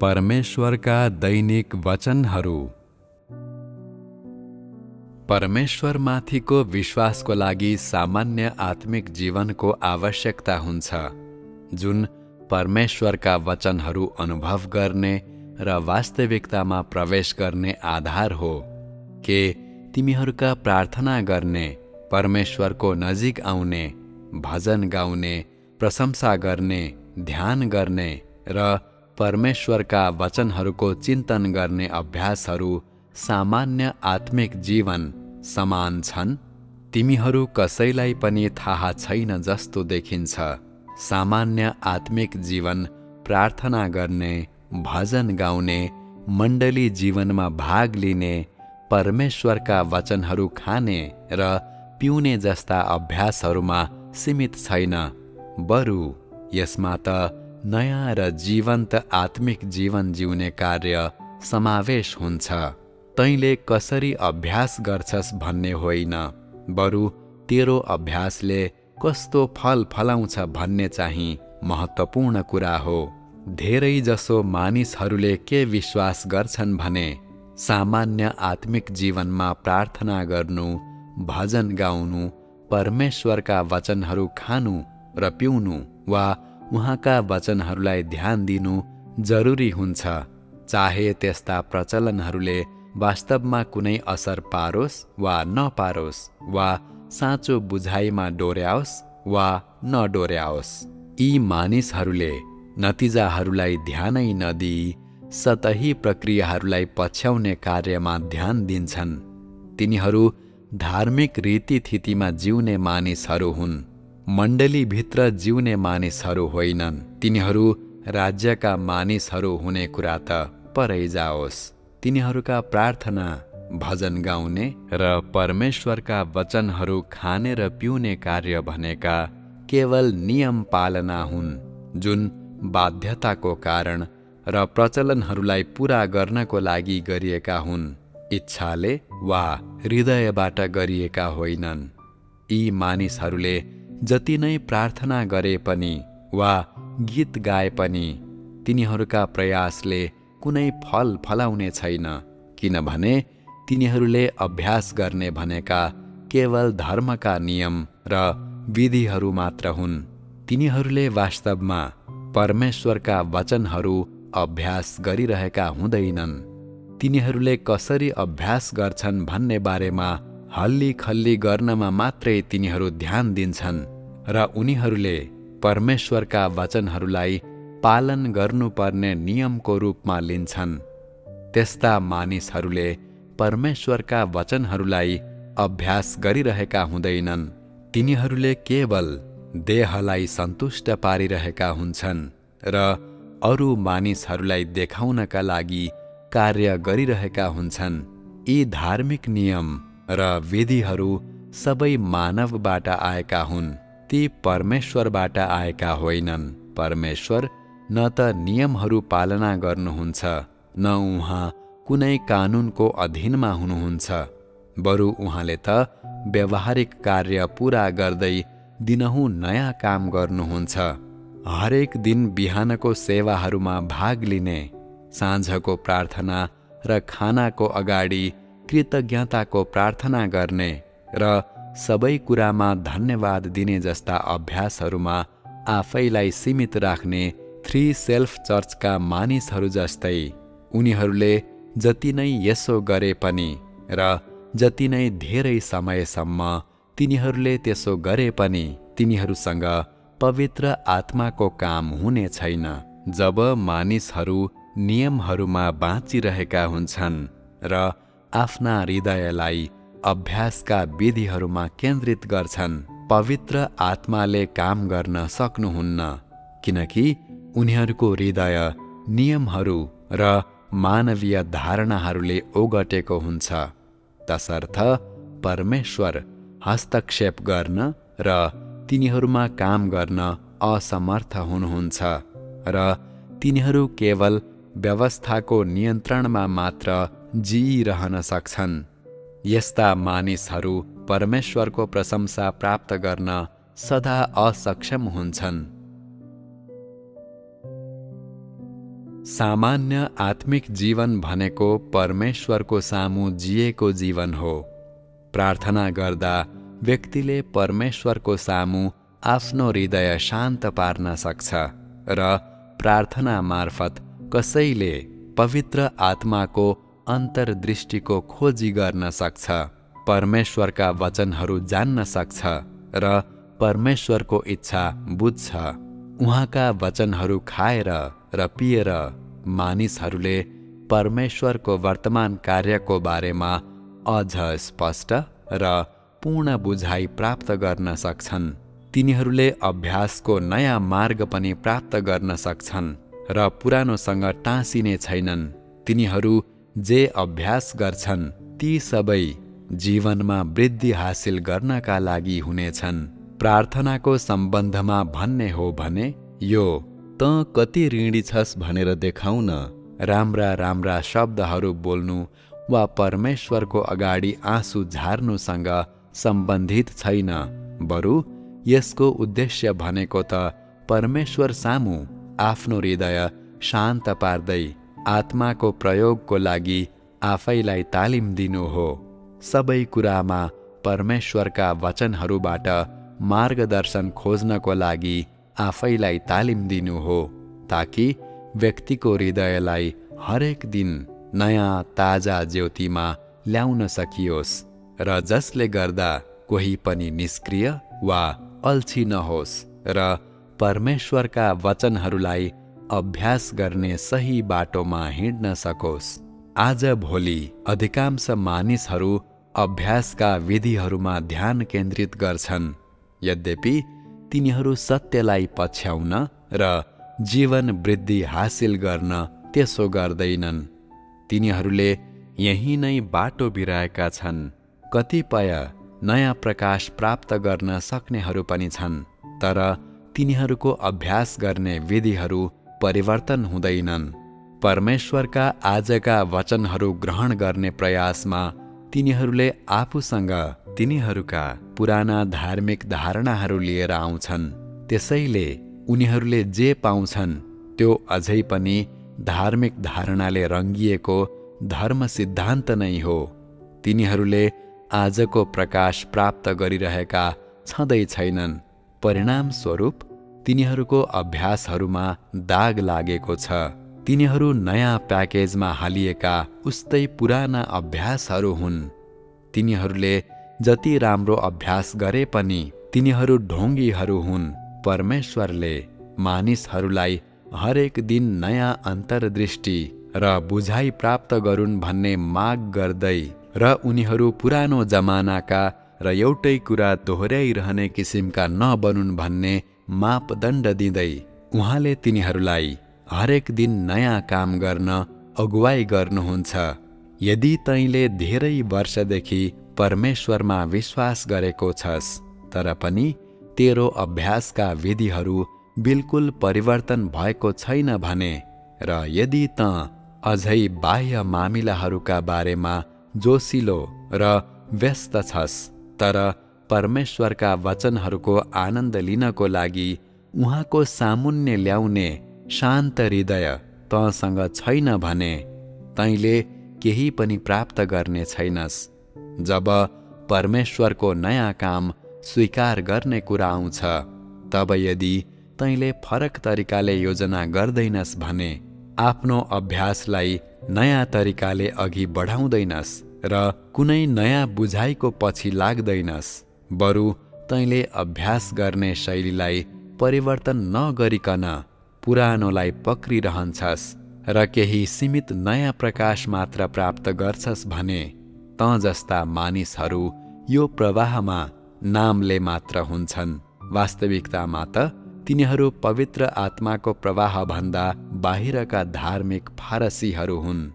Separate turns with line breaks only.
परमेश्वरका दैनिक वचनहरू। परमेश्वरमाथिको विश्वासको लागि सामान्य आत्मिक जीवनको आवश्यकता हुन्छ जुन परमेश्वरका वचनहरू अनुभव गर्ने र वास्तविकतामा प्रवेश गर्ने आधार हो के तिमीहरूका प्रार्थना गर्ने परमेश्वरको नजिक आउने भजन गाउने प्रशंसा गर्ने ध्यान गर्ने र परमेश्वरका वचनहरूको चिन्तन गर्ने अभ्यासहरू सामान्य आत्मिक जीवन समान छन्? तिमीहरू कसैलाई पनि थाहा छैन जस्तो देखिन्छ। सामान्य आत्मिक जीवन प्रार्थना गर्ने भजन गाउने मण्डली जीवनमा भाग लिने परमेश्वरका वचनहरू खाने र पिउने जस्ता अभ्यासहरूमा सीमित छैन। बरु यसमा त नयाँ र जीवन्त आत्मिक जीवन जिउने कार्य समावेश हुन्छ। तैँले कसरी अभ्यास गर्छस् भन्ने होइन। बरु तेरो अभ्यासले कस्तो फल फलाउँछ भन्ने चाहिँ महत्त्वपूर्ण कुरा हो। धेरैजसो मानिसहरूले के विश्वास गर्छन् भने सामान्य आत्मिक जीवनमा प्रार्थना गर्नु भजन गाउनु परमेश्वरका वचनहरू खानु र पिउनु वा उहाँका वचनहरूलाई ध्यान दिनु जरुरी हुन्छ। चाहे त्यस्ता प्रचलनहरूले वास्तवमा कुनै असर पारोस् वा नपारोस् वा साँचो बुझाइमा डोर्याओस् वा नडोर्याओस् यी मानिसहरूले नतिजाहरूलाई ध्यानै नदिई सतही प्रक्रियाहरूलाई पछ्याउने कार्यमा ध्यान दिन्छन्। तिनीहरू धार्मिक रीतिथितिमा जिउने मानिसहरू हुन्। मण्डलीभित्र जिउने मानिसहरू होइनन्। तिनीहरू राज्यका मानिसहरू हुने कुरा त परै जाओस्। तिनीहरूका प्रार्थना भजन गाउने र परमेश्वरका वचनहरू खाने र पिउने कार्य भनेका केवल नियम पालना हुन् जुन बाध्यताको कारण र प्रचलनहरूलाई पुरा गर्नको लागि गरिएका हुन्। इच्छाले वा हृदयबाट गरिएका होइनन्। यी मानिसहरूले जति नै प्रार्थना गरे पनि वा गीत गाए पनि तिनीहरूका प्रयासले कुनै फल फलाउने छैन किनभने तिनीहरूले अभ्यास गर्ने भनेका केवल धर्मका नियम र विधिहरू मात्र हुन्। तिनीहरूले वास्तवमा परमेश्वरका वचनहरू अभ्यास गरिरहेका हुँदैनन्। तिनीहरूले कसरी अभ्यास गर्छन् भन्ने बारेमा हल्ली खल्ली गर्नमा मात्रै तिनीहरू ध्यान दिन्छन् र उनीहरूले परमेश्वरका वचनहरूलाई पालन गर्नुपर्ने नियमको रूपमा लिन्छन्। त्यस्ता मानिसहरूले परमेश्वरका वचनहरूलाई अभ्यास गरिरहेका हुँदैनन्। तिनीहरूले केवल देहलाई सन्तुष्ट पारिरहेका हुन्छन् र अरू मानिसहरूलाई देखाउनका लागि कार्य गरिरहेका हुन्छन्। यी धार्मिक नियम र विधिहरू सबै मानवबाट आएका हुन्। ती परमेश्वरबाट आएका होइनन्। परमेश्वर न त नियमहरू पालना गर्नुहुन्छ न उहाँ कुनै कानुनको अधीनमा हुनुहुन्छ। बरु उहाँले त व्यावहारिक कार्य पुरा गर्दै दिनहुँ नयाँ काम गर्नुहुन्छ। हरेक दिन बिहानको सेवाहरूमा भाग लिने साँझको प्रार्थना र खानाको अगाडि कृतज्ञताको प्रार्थना गर्ने र सबै कुरामा धन्यवाद दिने जस्ता अभ्यासहरूमा आफैलाई सीमित राख्ने थ्री सेल्फ चर्चका मानिसहरू जस्तै उनीहरूले जति नै यसो गरे पनि र जति नै धेरै समयसम्म तिनीहरूले त्यसो गरे पनि तिनीहरूसँग पवित्र आत्माको काम हुने छैन। जब मानिसहरू नियमहरूमा बाँचिरहेका हुन्छन् र आफ्ना हृदयलाई अभ्यासका विधिहरूमा केन्द्रित गर्छन्। पवित्र आत्माले काम गर्न सक्नुहुन्न किनकि उनीहरूको हृदय नियमहरू र मानवीय धारणाहरूले ओगटेको हुन्छ। तसर्थ परमेश्वर हस्तक्षेप गर्न र तिनीहरूमा काम गर्न असमर्थ हुनुहुन्छ र तिनीहरू केवल व्यवस्थाको नियन्त्रणमा मात्र जिइरहन सक्छन्। यस्ता मानिसहरू परमेश्वरको प्रशंसा प्राप्त गर्न सदा असक्षम हुन्छन्। सामान्य आत्मिक जीवन भनेको परमेश्वरको सामु जिएको जीवन हो। प्रार्थना गर्दा व्यक्तिले परमेश्वरको सामु आफ्नो हृदय शान्त पार्न सक्छ र प्रार्थना मार्फत कसैले पवित्र आत्माको अन्तर्दृष्टिको खोजी गर्न सक्छ परमेश्वरका वचनहरू जान्न सक्छ र परमेश्वरको इच्छा बुझ्छ। उहाँका वचनहरू खाएर र पिएर मानिसहरूले परमेश्वरको वर्तमान कार्यको बारेमा अझ स्पष्ट र पूर्ण बुझाइ प्राप्त गर्न सक्छन्। तिनीहरूले अभ्यासको नयाँ मार्ग पनि प्राप्त गर्न सक्छन् र पुरानोसँग टाँसिने छैनन्। तिनीहरू जे अभ्यास गर्छन् ती सबै जीवनमा वृद्धि हासिल गर्नका लागि हुनेछन्। प्रार्थनाको सम्बन्धमा भन्ने हो भने यो त कति ऋणी छस् भनेर देखाउन राम्रा राम्रा शब्दहरू बोल्नु वा परमेश्वरको अगाडि आँसु झार्नुसँग सम्बन्धित छैन। बरु यसको उद्देश्य भनेको त परमेश्वर सामु आफ्नो हृदय शान्त पार्दै आत्माको प्रयोगको लागि आफैलाई तालिम दिनु हो। सबै कुरामा परमेश्वरका वचनहरूबाट मार्गदर्शन खोज्नको लागि आफैलाई तालिम दिनु हो ताकि व्यक्तिको हृदयलाई हरेक दिन नयाँ ताजा ज्योतिमा ल्याउन सकियोस् र जसले गर्दा कोही पनि निष्क्रिय वा अल्छी नहोस् र परमेश्वरका वचनहरूलाई अभ्यास गर्ने सही बाटोमा हिँड्न सकोस्। आज भोलि अधिकांश मानिसहरू अभ्यासका विधिहरूमा ध्यान केन्द्रित गर्छन्। यद्यपि तिनीहरू सत्यलाई पछ्याउन र जीवन वृद्धि हासिल गर्न त्यसो गर्दैनन्। तिनीहरूले यही नै बाटो बिराएका छन्। कतिपय नयाँ प्रकाश प्राप्त गर्न सक्नेहरू पनि छन् तर तिनीहरूको अभ्यास गर्ने विधिहरू परिवर्तन हुँदैनन्। परमेश्वरका आजका वचनहरू ग्रहण गर्ने प्रयासमा तिनीहरूले आफूसँग तिनीहरूका पुराना धार्मिक धारणाहरू लिएर आउँछन्। त्यसैले उनीहरूले जे पाउँछन् त्यो अझै पनि धार्मिक धारणाले रङ्गिएको धर्म सिद्धान्त नै हो। तिनीहरूले आजको प्रकाश प्राप्त गरिरहेका छँदै छैनन्। परिणामस्वरूप तिनीहरूको अभ्यासहरूमा दाग लागेको छ। तिनीहरू नयाँ प्याकेजमा हालिएका उस्तै पुराना अभ्यासहरू हुन्। तिनीहरूले जति राम्रो अभ्यास गरे पनि तिनीहरू ढोङ्गीहरू हुन्। परमेश्वरले मानिसहरूलाई हरेक दिन नयाँ अन्तर्दृष्टि र बुझाइ प्राप्त गरून् भन्ने माग गर्दै र उनीहरू पुरानो जमानाका र एउटै कुरा दोहोऱ्याइरहने किसिमका नबनुन् भन्ने मापदण्ड दिँदै उहाँले तिनीहरूलाई हरेक दिन नयाँ काम गर्न अगुवाई गर्नुहुन्छ। यदि तैँले धेरै वर्षदेखि परमेश्वरमा विश्वास गरेको छस् तर पनि तेरो अभ्यासका विधिहरू बिल्कुल परिवर्तन भएको छैन भने र यदि त अझै बाह्य मामिलाहरूका बारेमा जोसिलो र व्यस्त छस् तर परमेश्वरका वचनहरूको आनन्द लिनको लागि उहाँको सामुन्य ल्याउने शान्त हृदय तँसँग छैन भने तैँले केही पनि प्राप्त गर्ने छैनस्। जब परमेश्वरको नयाँ काम स्वीकार गर्ने कुरा आउँछ तब यदि तैँले फरक तरिकाले योजना गर्दैनस् भने आफ्नो अभ्यासलाई नयाँ तरिकाले अघि बढाउँदैनस् र कुनै नयाँ बुझाइको पछि लाग्दैनस्। बरु तैँले अभ्यास गर्ने शैलीलाई परिवर्तन नगरिकन पुरानोलाई पक्रिरहन्छस् र केही सीमित नयाँ प्रकाश मात्र प्राप्त गर्छस् भने त जस्ता मानिसहरू यो प्रवाहमा नामले मात्र हुन्छन्। वास्तविकतामा त तिनीहरू पवित्र आत्माको प्रवाहभन्दा बाहिरका धार्मिक फारसीहरू हुन्।